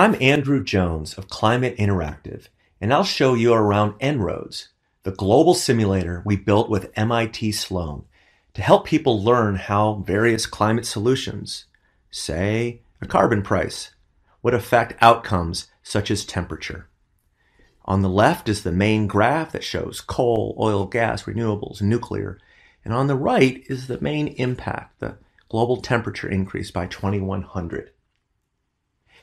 I'm Andrew Jones of Climate Interactive, and I'll show you around En-ROADS, the global simulator we built with MIT Sloan to help people learn how various climate solutions, say a carbon price, would affect outcomes such as temperature. On the left is the main graph that shows coal, oil, gas, renewables, nuclear. And on the right is the main impact, the global temperature increase by 2100.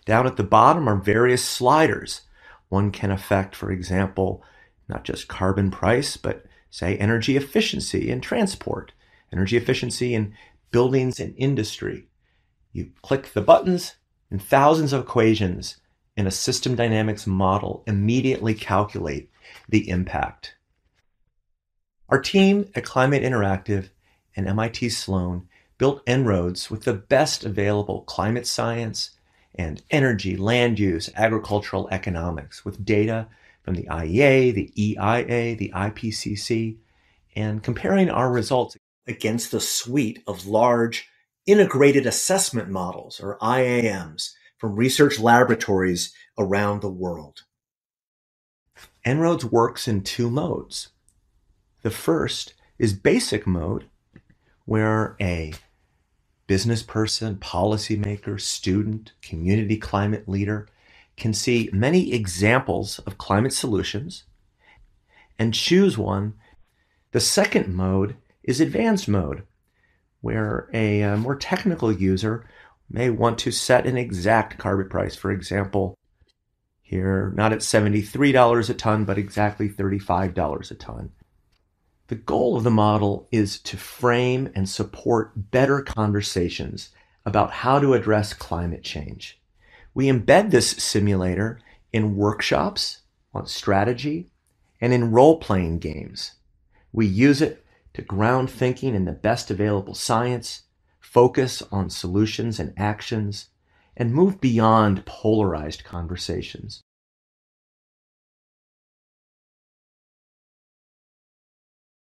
Down at the bottom are various sliders. One can affect, for example, not just carbon price, but say energy efficiency in transport, energy efficiency in buildings and industry. You click the buttons and thousands of equations in a system dynamics model immediately calculate the impact. Our team at Climate Interactive and MIT Sloan built En-ROADS with the best available climate science and energy, land use, agricultural economics with data from the IEA, the EIA, the IPCC, and comparing our results against the suite of large integrated assessment models or IAMs from research laboratories around the world. En-ROADS works in two modes. The first is basic mode, where a business person, policymaker, student, community climate leader can see many examples of climate solutions and choose one. The second mode is advanced mode, where a, a more technical user may want to set an exact carbon price. For example, here, not at $73 a ton, but exactly $35 a ton. The goal of the model is to frame and support better conversations about how to address climate change. We embed this simulator in workshops on strategy and in role playing games. We use it to ground thinking in the best available science focus on solutions and actions, and move beyond polarized conversations.